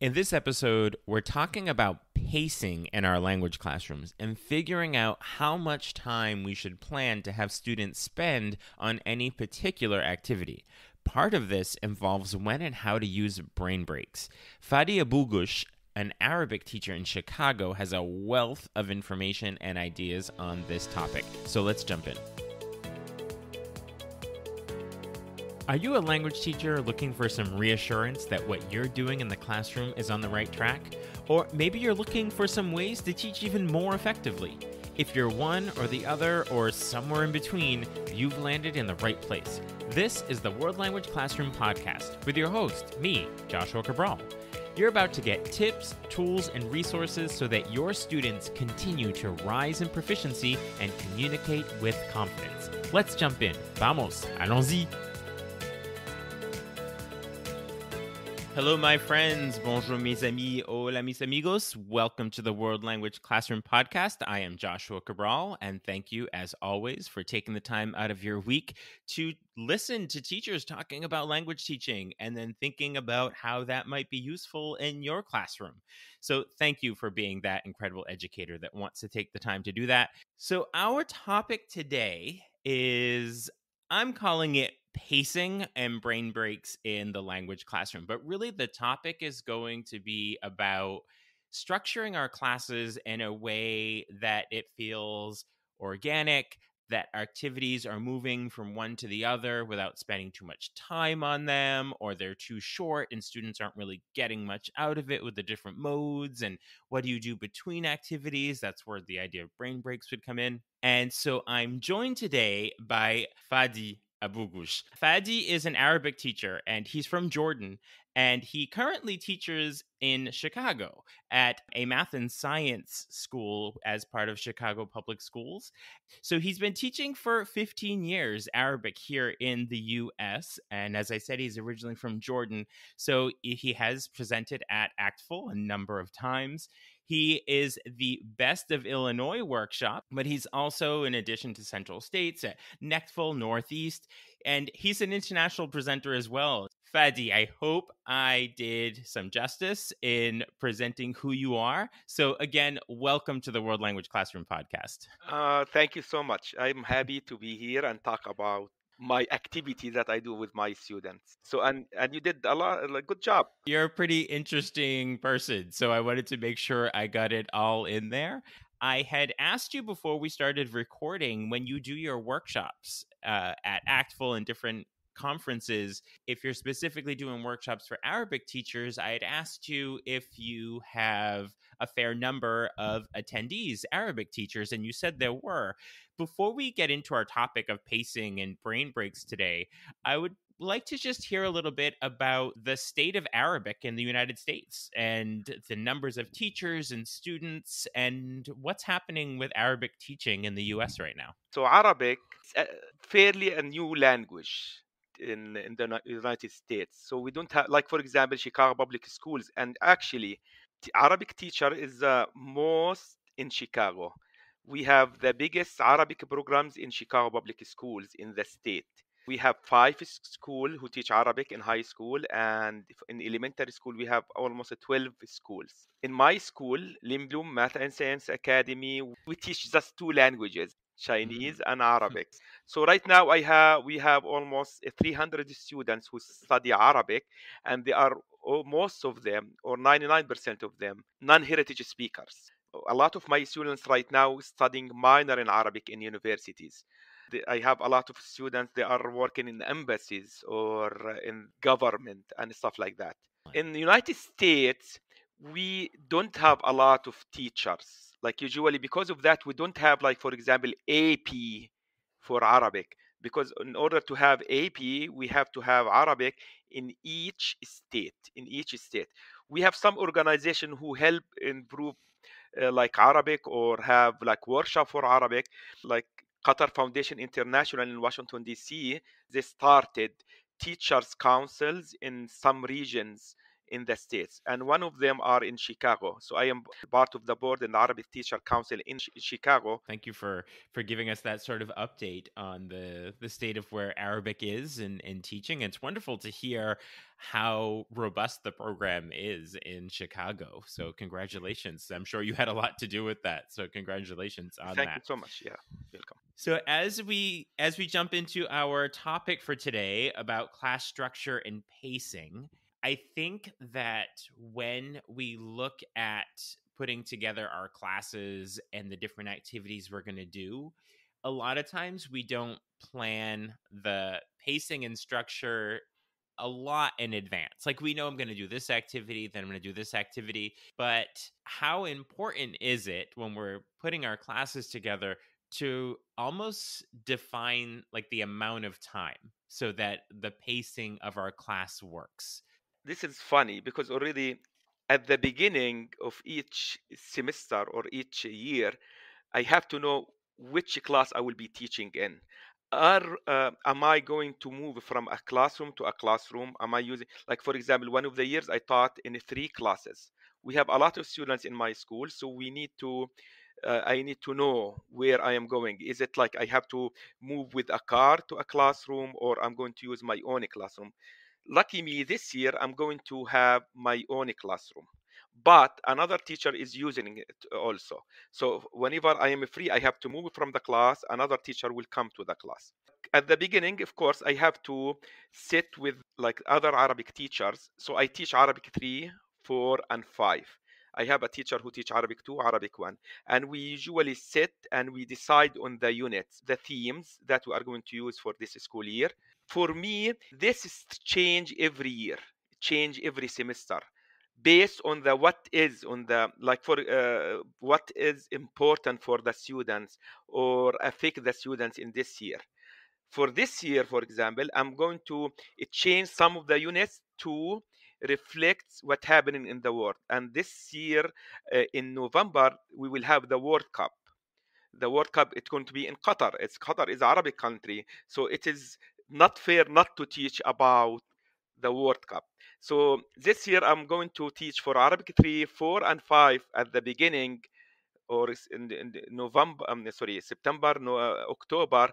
In this episode, we're talking about pacing in our language classrooms and figuring out how much time we should plan to have students spend on any particular activity. Part of this involves when and how to use brain breaks. Fadi Aboughoush, an Arabic teacher in Chicago, has a wealth of information and ideas on this topic. So let's jump in. Are you a language teacher looking for some reassurance that what you're doing in the classroom is on the right track? Or maybe you're looking for some ways to teach even more effectively? If you're one or the other, or somewhere in between, you've landed in the right place. This is the World Language Classroom Podcast with your host, me, Joshua Cabral. You're about to get tips, tools, and resources so that your students continue to rise in proficiency and communicate with confidence. Let's jump in. Vamos, allons-y. Hello, my friends. Bonjour, mes amis. Hola, mis amigos. Welcome to the World Language Classroom Podcast. I am Joshua Cabral, and thank you, as always, for taking the time out of your week to listen to teachers talking about language teaching and then thinking about how that might be useful in your classroom. So, thank you for being that incredible educator that wants to take the time to do that. So, our topic today is I'm calling it pacing and brain breaks in the language classroom. But really, the topic is going to be about structuring our classes in a way that it feels organic, that activities are moving from one to the other without spending too much time on them, or they're too short and students aren't really getting much out of it with the different modes. And what do you do between activities? That's where the idea of brain breaks would come in. And so I'm joined today by Fadi Aboughoush. Fadi is an Arabic teacher and he's from Jordan. And he currently teaches in Chicago at a math and science school as part of Chicago Public Schools. So he's been teaching for 15 years Arabic here in the US. And as I said, he's originally from Jordan. So he has presented at ACTFL a number of times. He is the Best of Illinois workshop, but he's also, in addition to Central States, at NECTFL Northeast, and he's an international presenter as well. Fadi, I hope I did some justice in presenting who you are. So, again, welcome to the World Language Classroom podcast. Uh, thank you so much. I'm happy to be here and talk about my activity that I do with my students. So and and you did a lot a good job. You're a pretty interesting person, so I wanted to make sure I got it all in there. I had asked you before we started recording when you do your workshops uh, at ACTFL and different conferences, if you're specifically doing workshops for Arabic teachers, I had asked you if you have a fair number of attendees, Arabic teachers, and you said there were. Before we get into our topic of pacing and brain breaks today, I would like to just hear a little bit about the state of Arabic in the United States and the numbers of teachers and students and what's happening with Arabic teaching in the US right now. So, Arabic is fairly a new language in, in the United States. So, we don't have, like, for example, Chicago Public Schools, and actually, Arabic teacher is the most in Chicago. We have the biggest Arabic programs in Chicago Public Schools in the state we have five schools who teach Arabic in high school, and in elementary school we have almost 12 schools. In my school, Lindblom Math and Science Academy, we teach just two languages, Chinese mm-hmm. and Arabic. So right now I have we have almost 300 students who study Arabic, and they are oh, most of them, or 99% of them, non-heritage speakers. A lot of my students right now studying minor in Arabic in universities. I have a lot of students they are working in embassies or in government and stuff like that. In the United States, we don't have a lot of teachers. Like usually because of that, we don't have like for example AP for Arabic because in order to have AP, we have to have Arabic in each state. In each state, we have some organization who help improve uh, like Arabic or have like workshop for Arabic. Like Qatar Foundation International in Washington, D.C., they started teachers' councils in some regions in the states and one of them are in chicago. So i am part of the board in the arabic teacher council in chicago. Thank you for for giving us that sort of update on the the state of where arabic is in in teaching. It's wonderful to hear how robust the program is in chicago. So congratulations. I'm sure you had a lot to do with that. So congratulations on thank that. you so much. Yeah welcome. So as we as we jump into our topic for today about class structure and pacing I think that when we look at putting together our classes and the different activities we're going to do, a lot of times we don't plan the pacing and structure a lot in advance. Like we know I'm going to do this activity, then I'm going to do this activity. But how important is it when we're putting our classes together to almost define like the amount of time so that the pacing of our class works? This is funny because already at the beginning of each semester or each year, I have to know which class I will be teaching in. Are uh, am I going to move from a classroom to a classroom? Am I using like for example, one of the years I taught in three classes. We have a lot of students in my school, so we need to uh, I need to know where I am going. Is it like I have to move with a car to a classroom or I'm going to use my own classroom? Lucky me this year i'm going to have my own classroom. But another teacher is using it also. So whenever i am free i have to move from the class another teacher will come to the class. At the beginning of course i have to sit with like other arabic teachers. So i teach arabic 3 4 and 5 I have a teacher who teach Arabic 2, Arabic 1. And we usually sit and we decide on the units, the themes that we are going to use for this school year for me this is change every year change every semester based on the what is on the like for uh, what is important for the students or affect the students in this year for this year for example i'm going to change some of the units to reflect what's happening in the world and this year uh, in november we will have the world cup the world cup it's going to be in qatar it's qatar is arabic country so it is not fair not to teach about the World Cup. So this year I'm going to teach for Arabic 3, 4, and 5 at the beginning or in, in November, um, sorry, September, no, uh, October.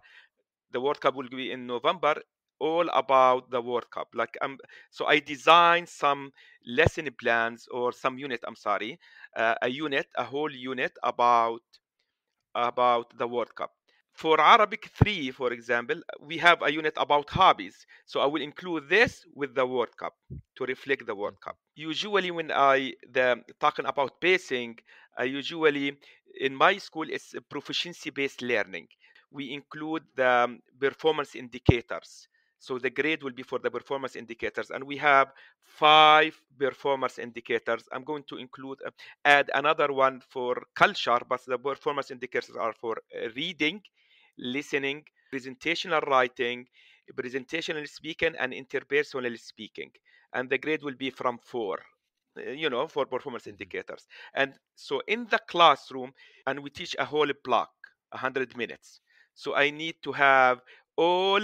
The World Cup will be in November, all about the World Cup. Like um, so I designed some lesson plans or some unit. I'm sorry, uh, a unit, a whole unit about about the World Cup for Arabic 3, for example, we have a unit about hobbies. So I will include this with the World Cup to reflect the World Cup. Usually, when I the talking about pacing, I usually in my school it's proficiency-based learning. We include the performance indicators. So the grade will be for the performance indicators, and we have five performance indicators. I'm going to include uh, add another one for culture, but the performance indicators are for uh, reading, listening, presentational writing, presentational speaking, and interpersonal speaking. And the grade will be from four uh, you know for performance mm-hmm. indicators and so in the classroom and we teach a whole block 100 minutes so i need to have all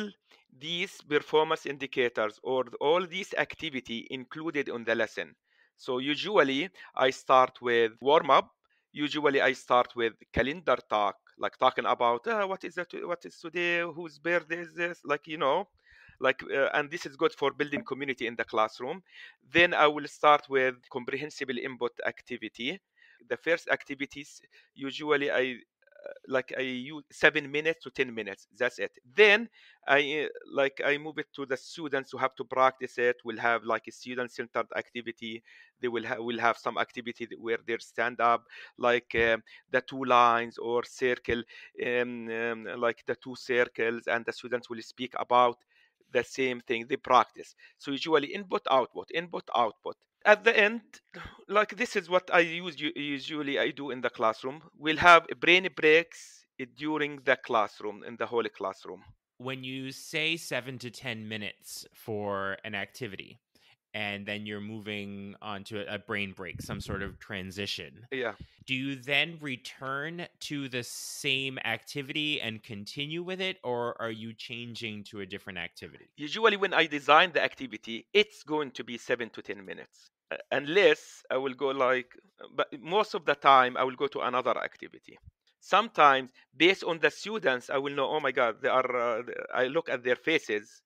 these performance indicators or all these activity included on the lesson. So usually i start with warm up usually i start with calendar talk like talking about uh, what is that what is today? Whose birthday is this? Like you know like uh, and this is good for building community in the classroom. Then i will start with comprehensible input activity. The first activities usually i like I use seven minutes to ten minutes. That's it. Then I uh, like I move it to the students who have to practice it. We'll have like a student-centered activity. They will have will have some activity where they stand up, like uh, the two lines or circle, um, um, like the two circles, and the students will speak about the same thing. They practice. So usually input output, input output at the end like this is what i use usually i do in the classroom we'll have brain breaks eh, during the classroom in the whole classroom when you say 7 to 10 minutes for an activity and then you're moving on to a brain break, some sort of transition. Yeah. Do you then return to the same activity and continue with it, or are you changing to a different activity? Usually, when I design the activity, it's going to be seven to 10 minutes. Uh, unless I will go like, but most of the time I will go to another activity. Sometimes, based on the students, I will know. Oh my God, they are. Uh, I look at their faces,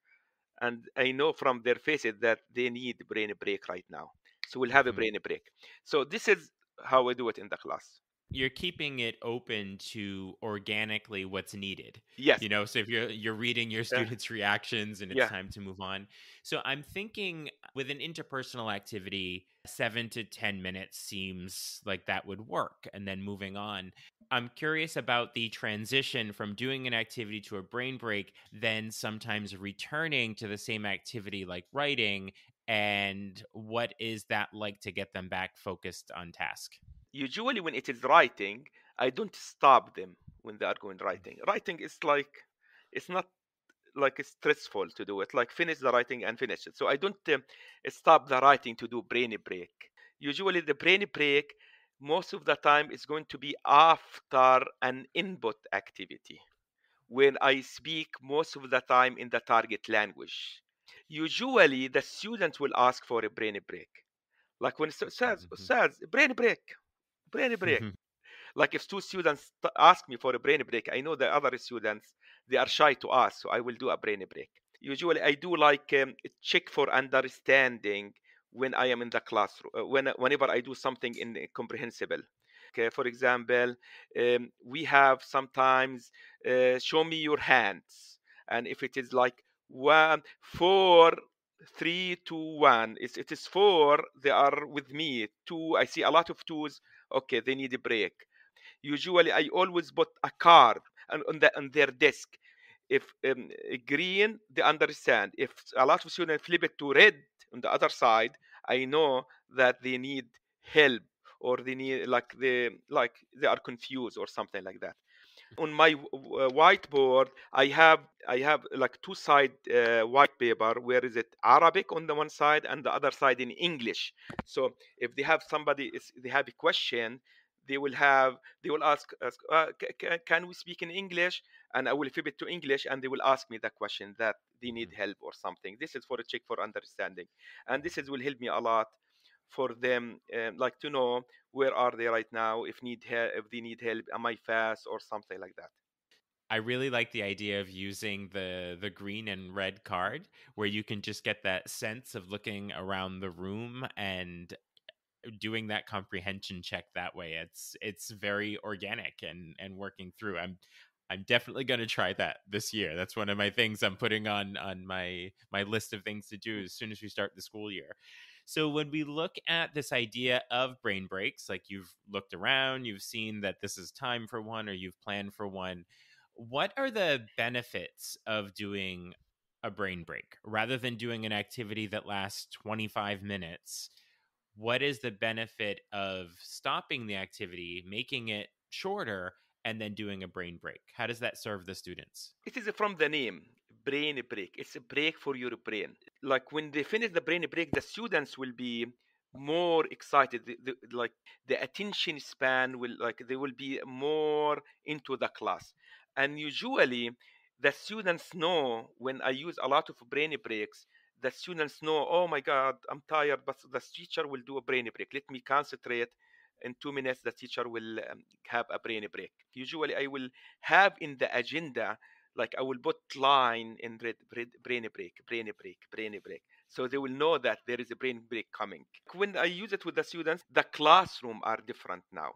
and I know from their faces that they need brain break right now. So we'll have Mhm. a brain break. So this is how I do it in the class. You're keeping it open to organically what's needed. Yes. You know, so if you're you're reading your Yeah. students' reactions and it's Yeah. time to move on. So I'm thinking with an interpersonal activity, seven to ten minutes seems like that would work, and then moving on. I'm curious about the transition from doing an activity to a brain break, then sometimes returning to the same activity like writing, and what is that like to get them back focused on task? Usually, when it is writing, I don't stop them when they are going writing. Writing is like it's not like stressful to do it. Like finish the writing and finish it. So I don't um, stop the writing to do brain break. Usually, the brain break most of the time is going to be after an input activity when I speak most of the time in the target language. Usually, the student will ask for a brain break. Like when it says, Mhm. says brain break, brain break. like if two students t- ask me for a brain break, I know the other students they are shy to ask, so I will do a brain break. Usually, I do like um, check for understanding when I am in the classroom. Uh, when whenever I do something incomprehensible. Okay, for example, um, we have sometimes uh, show me your hands, and if it is like one, four, three, two, one, it's, it is four. They are with me. Two, I see a lot of twos. Okay, they need a break usually I always put a card on, the, on their desk. If um, green, they understand. If a lot of students flip it to red on the other side, I know that they need help or they need like they like they are confused or something like that. On my w- whiteboard, I have I have like two side uh, white paper. Where is it? Arabic on the one side and the other side in English. So if they have somebody, is they have a question, they will have they will ask, ask uh, c- c- can we speak in english and i will flip it to english and they will ask me the question that they need help or something this is for a check for understanding and this is will help me a lot for them um, like to know where are they right now if need help if they need help am i fast or something like that. I really like the idea of using the the green and red card where you can just get that sense of looking around the room and doing that comprehension check that way. It's it's very organic and and working through. I'm i'm definitely going to try that this year. That's one of my things i'm putting on on my my list of things to do as soon as we start the school year so when we look at this idea of brain breaks like you've looked around you've seen that this is time for one or you've planned for one what are the benefits of doing a brain break rather than doing an activity that lasts 25 minutes what is the benefit of stopping the activity, making it shorter, and then doing a brain break? How does that serve the students? it is from the name brain break. It's a break for your brain. Like when they finish the brain break the students will be more excited. The, the, like the attention span will like they will be more into the class. And usually the students know when i use a lot of brain breaks the students know oh my god i'm tired but the teacher will do a brain break. Let me concentrate. In two minutes the teacher will um, have a brain break. Usually i will have in the agenda like I will put line in brain break, brain break, brain break. So they will know that there is a brain break coming. When I use it with the students, the classroom are different now.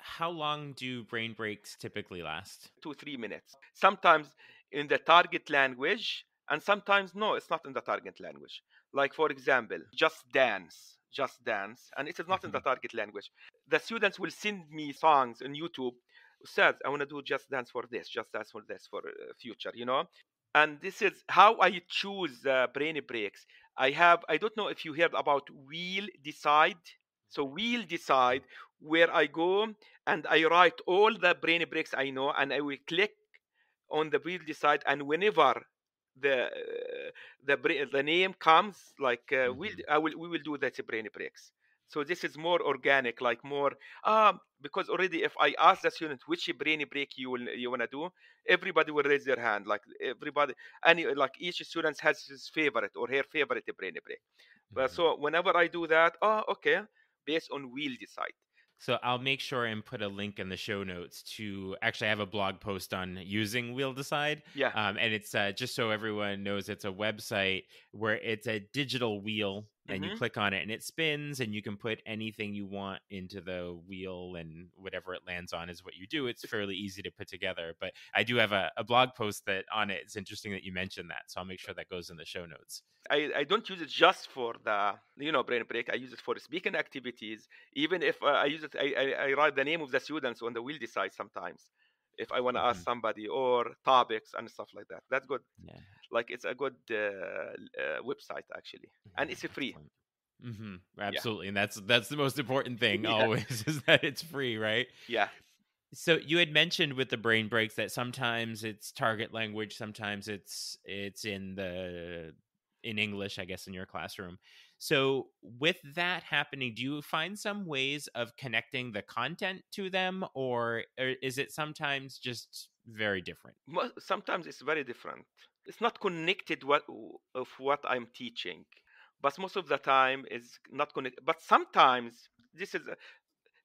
How long do brain breaks typically last? Two, three minutes. Sometimes in the target language, and sometimes no, it's not in the target language. Like for example, just dance, just dance, and it is not in the mm-hmm. target language. The students will send me songs on YouTube says i want to do just dance for this just dance for this for uh, future you know? And this is how i choose uh, brain breaks. I have i don't know if you heard about wheel decide? So wheel decide where i go and i write all the brain breaks i know and i will click on the wheel decide and whenever the uh, the the name comes like uh, Mhm. we'll, I will we will do that brain breaks So this is more organic, like more um because already if I ask the student which brain break you will you wanna do, everybody will raise their hand. Like everybody, any like each student has his favorite or her favorite brain break. But Mhm. so whenever I do that, oh okay, based on Wheel Decide. So I'll make sure and put a link in the show notes to actually I have a blog post on using Wheel Decide. Yeah. Um, and it's uh, just so everyone knows it's a website where it's a digital wheel and you Mhm. click on it and it spins and you can put anything you want into the wheel and whatever it lands on is what you do. It's fairly easy to put together. But I do have a, a blog post that on it. It's interesting that you mentioned that. So I'll make sure that goes in the show notes. I, I don't use it just for the you know brain break. I use it for speaking activities. Even if uh, I use it, I, I, I write the name of the students on the wheel decide sometimes. If I want to ask Mhm. somebody or topics and stuff like that, that's good. Yeah. Like it's a good uh, uh, website actually, and it's free. hmm Absolutely. And that's that's the most important thing Yeah. always is that it's free, right? Yeah, So you had mentioned with the brain breaks that sometimes it's target language, sometimes it's it's in the in English, I guess, in your classroom. So with that happening, do you find some ways of connecting the content to them, or, or is it sometimes just very different? Sometimes it's very different. It's not connected what of what I'm teaching, but most of the time is not connected. But sometimes this is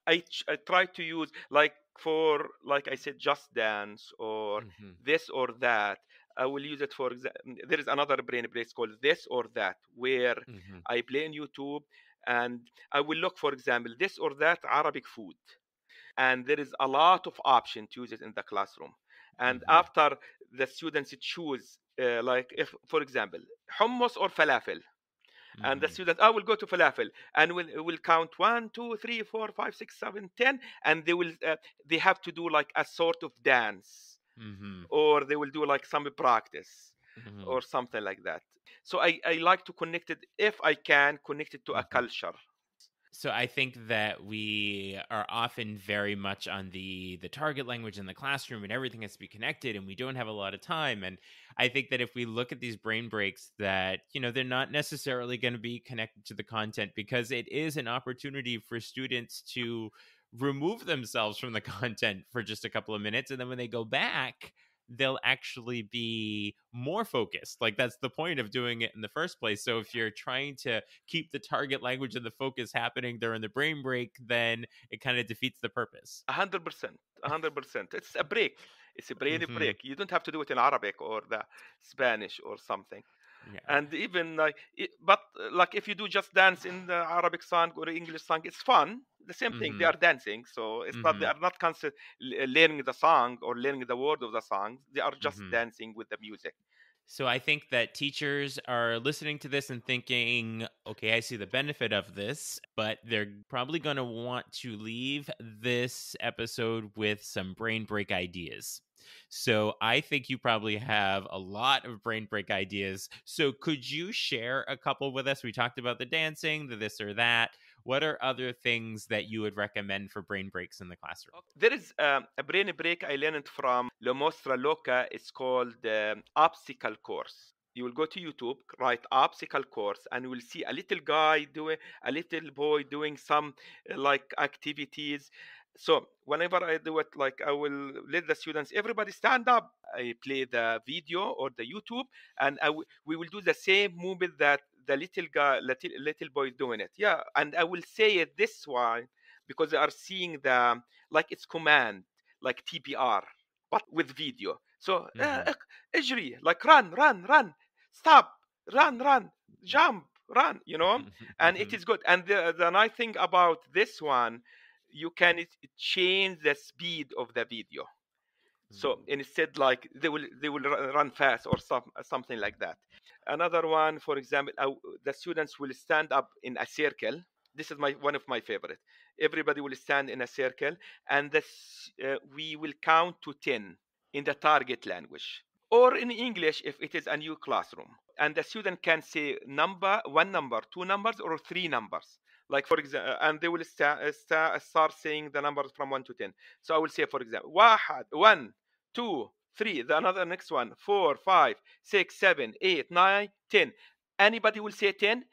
I, I try to use like for like I said, just dance or Mhm, this or that. I will use it for example. There is another brain brace called this or that, where mhm, I play on YouTube and I will look, for example, this or that Arabic food, and there is a lot of option to use it in the classroom. And Mhm. after the students choose, uh, like if, for example, hummus or falafel, and the mhm, students I will go to falafel and will will count one, two, three, four, five, six, seven, ten, and they will uh, they have to do like a sort of dance, mhm, or they will do like some practice mhm. or something like that. So I, I like to connect it if I can connect it to a Mhm. culture. So I think that we are often very much on the the target language in the classroom and everything has to be connected and we don't have a lot of time and I think that if we look at these brain breaks that you know they're not necessarily going to be connected to the content because it is an opportunity for students to remove themselves from the content for just a couple of minutes and then when they go back they'll actually be more focused like that's the point of doing it in the first place so if you're trying to keep the target language and the focus happening during the brain break, then it kind of defeats the purpose. A hundred percent, a hundred percent. It's a break. It's a brain Mhm. break. You don't have to do it in Arabic or the Spanish or something. Yeah. And even like, it, but uh, like if you do just dance in the Arabic song or English song, it's fun. The same thing. They Mhm. are dancing, so it's not. They Mhm. are not constant learning the song or learning the word of the song. They are just Mhm. dancing with the music. So I think that teachers are listening to this and thinking, okay, I see the benefit of this, but they're probably going to want to leave this episode with some brain break ideas. So I think you probably have a lot of brain break ideas. So could you share a couple with us? We talked about the dancing, the this or that. What are other things that you would recommend for brain breaks in the classroom? There is um, a brain break I learned from La Maestra Loca. It's called um, obstacle course. You will go to YouTube, write obstacle course, and you will see a little guy doing a little boy doing some uh, like activities so whenever I do it, like I will let the students, everybody stand up. I play the video or the YouTube, and w- we will do the same movement that the little guy, little, little boy is doing it. Yeah, and I will say it this way because they are seeing the like it's command, like TPR, but with video. So mm-hmm. uh, like run, run, run, stop, run, run, jump, run. You know, and it is good. And the the nice thing about this one you can change the speed of the video. So Mhm. instead, like they will they will run fast or some, something like that. Another one, for example, uh, the students will stand up in a circle. This is my one of my favorite. Everybody will stand in a circle, and this, uh, we will count to ten in the target language or in English if it is a new classroom. And the student can say number, one number, two numbers, or three numbers like for example uh, and they will start uh, start uh, start saying the numbers from 1 to 10 so i will say for example 1 2 3 the another next one 4 5 6 7 8 9 10 anybody will say 10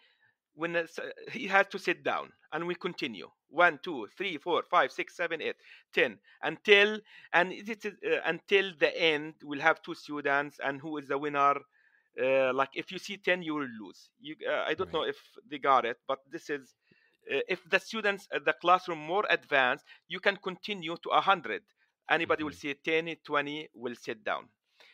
when uh, he has to sit down and we continue. 1 2 3 4 5 6 7 8 10 until and it is, uh, until the end we'll have two students and who is the winner uh, like if you see 10 you will lose. You i don't right. know if they got it but this is if the students at the classroom more advanced you can continue to 100 anybody will Mhm. see 10 20 will sit down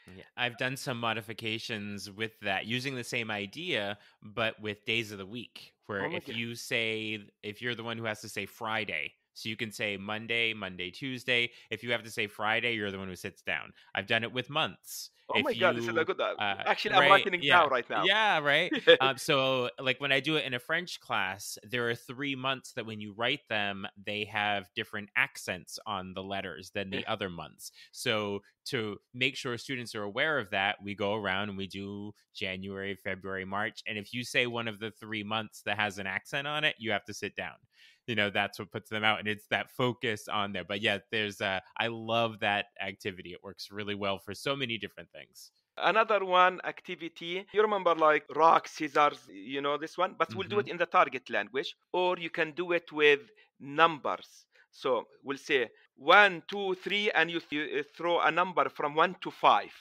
Yeah, I've done some modifications with that using the same idea, but with days of the week. Where Oh if God. you say, if you're the one who has to say Friday, so you can say Monday, Monday, Tuesday. If you have to say Friday, you're the one who sits down. I've done it with months. oh if my god this is a good uh, actually i'm writing it yeah, down right now yeah, right. Um, so, like when I do it in a French class, there are three months that when you write them, they have different accents on the letters than the other months. So, to make sure students are aware of that, we go around and we do January, February, March. And if you say one of the three months that has an accent on it, you have to sit down. You know, that's what puts them out. And it's that focus on there. But yeah, there's a, I love that activity. It works really well for so many different things. another one activity you remember like rock scissors you know this one but we'll do it in the target language or you can do it with numbers so we'll say one two three and you, th- you uh, throw a number from one to five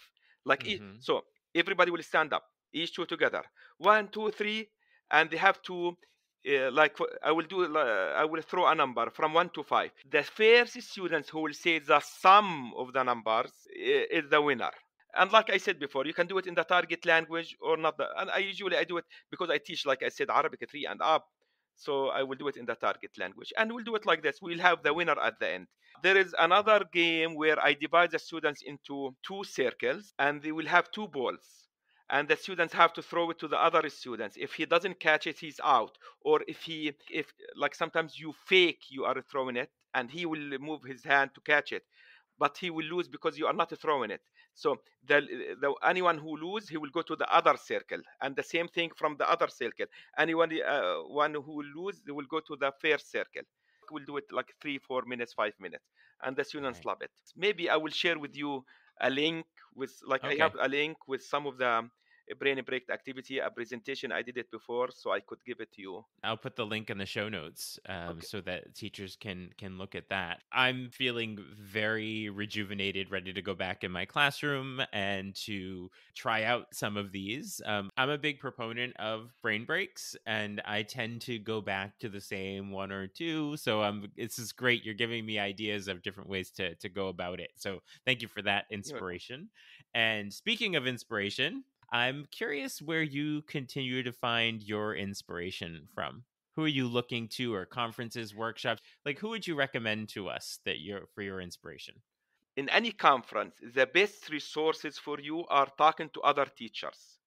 like e- Mhm. so everybody will stand up each two together one two three and they have to uh, like I will do uh, I will throw a number from one to five. The first students who will say the sum of the numbers is the winner. And like I said before, you can do it in the target language or not. The, and I usually I do it because I teach, like I said, Arabic three and up. So I will do it in the target language, and we'll do it like this. We'll have the winner at the end. There is another game where I divide the students into two circles, and they will have two balls and the students have to throw it to the other students. If he doesn't catch it he's out. Or if he if like sometimes you fake you are throwing it and he will move his hand to catch it but he will lose because you are not throwing it. So the, the anyone who lose he will go to the other circle and the same thing from the other circle. Anyone uh, one who will lose they will go to the first circle. We'll do it like three four minutes five minutes and the students love it. Maybe i will share with you a link with like Okay. i have a link with some of the brain break activity a presentation i did it before so i could give it to you I'll put the link in the show notes um, Okay. so that teachers can can look at that. I'm feeling very rejuvenated, ready to go back in my classroom and to try out some of these. Um, I'm a big proponent of brain breaks, and I tend to go back to the same one or two. So I'm this is great. You're giving me ideas of different ways to to go about it. So thank you for that inspiration. And speaking of inspiration, I'm curious where you continue to find your inspiration from. Who are you looking to, or conferences, workshops? Like, who would you recommend to us that you're for your inspiration? in any conference the best resources for you are talking to other teachers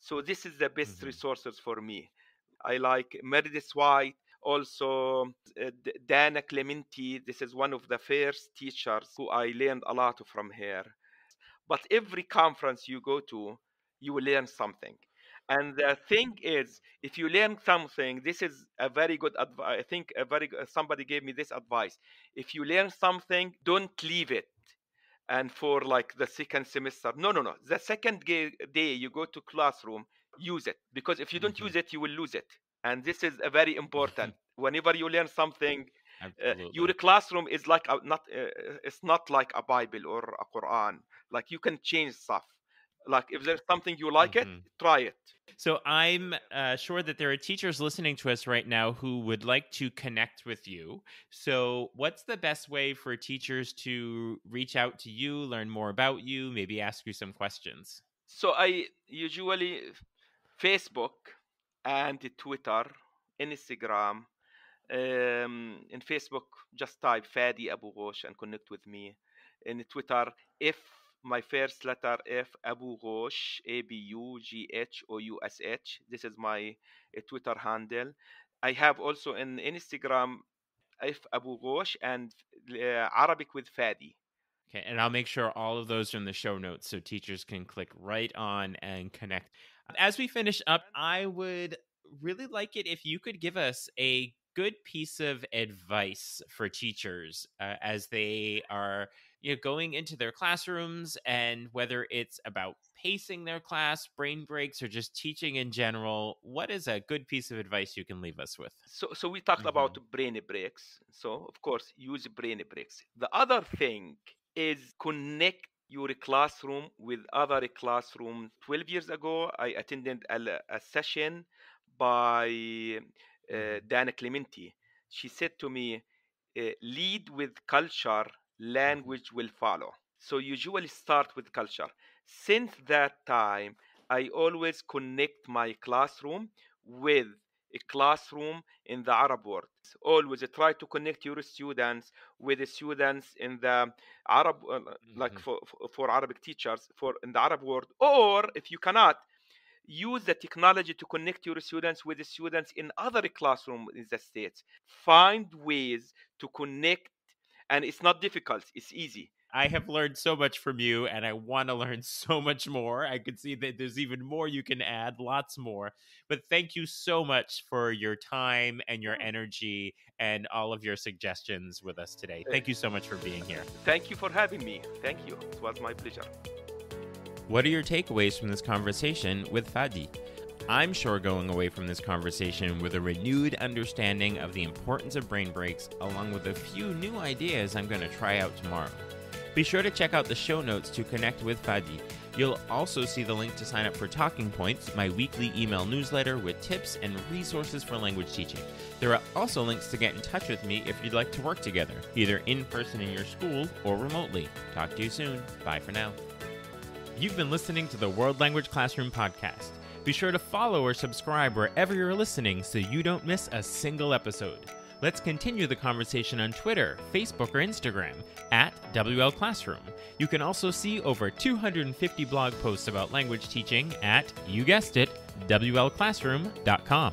so this is the best Mhm. resources for me i like meredith white also uh, dana clementi this is one of the first teachers who i learned a lot from her but every conference you go to you will learn something. And the thing is if you learn something this is a very good advice i think a very somebody gave me this advice. If you learn something don't leave it. And for like the second semester no no no. The second day you go to classroom use it. Because if you don't Mhm. use it you will lose it. And this is a very important. Whenever you learn something uh, your classroom is like a, not uh, it's not like a bible or a quran. Like you can change stuff like if there's something you like Mhm. it try it So I'm uh, sure that there are teachers listening to us right now who would like to connect with you. So what's the best way for teachers to reach out to you, learn more about you, maybe ask you some questions? so i usually facebook and twitter instagram um, in facebook just type fadi abughoush and connect with me in twitter if my first letter f abughoush a b u g h o u s h. This is my uh, twitter handle. I have also an instagram if abughoush and uh, arabic with fadi. Okay, and I'll make sure all of those are in the show notes so teachers can click right on and connect. As we finish up, I would really like it if you could give us a good piece of advice for teachers uh, as they are you know going into their classrooms and whether it's about pacing their class brain breaks or just teaching in general what is a good piece of advice you can leave us with so so we talked mm-hmm. about brain breaks so of course use brain breaks the other thing is connect your classroom with other classrooms 12 years ago i attended a, a session by uh, mm-hmm. Dana Clementi. She said to me, uh, lead with culture. Language will follow. So usually start with culture. Since that time, I always connect my classroom with a classroom in the Arab world. Always try to connect your students with the students in the Arab, uh, mm-hmm. like for, for Arabic teachers for in the Arab world. Or if you cannot, use the technology to connect your students with the students in other classrooms in the states find ways to connect and it's not difficult it's easy I have learned so much from you and I want to learn so much more. I can see that there's even more you can add, lots more. But thank you so much for your time and your mm. energy and all of your suggestions with us today. Eh. Thank you so much for being here. Thank you for having me. Thank you. It was my pleasure. What are your takeaways from this conversation with Fadi? I'm sure going away from this conversation with a renewed understanding of the importance of brain breaks, along with a few new ideas I'm going to try out tomorrow. Be sure to check out the show notes to connect with Fadi. You'll also see the link to sign up for Talking Points, my weekly email newsletter with tips and resources for language teaching. There are also links to get in touch with me if you'd like to work together, either in person in your school or remotely. Talk to you soon. Bye for now. You've been listening to the World Language Classroom podcast. Be sure to follow or subscribe wherever you're listening so you don't miss a single episode. Let's continue the conversation on Twitter, Facebook, or Instagram at WL Classroom. You can also see over 250 blog posts about language teaching at, you guessed it, WLClassroom.com.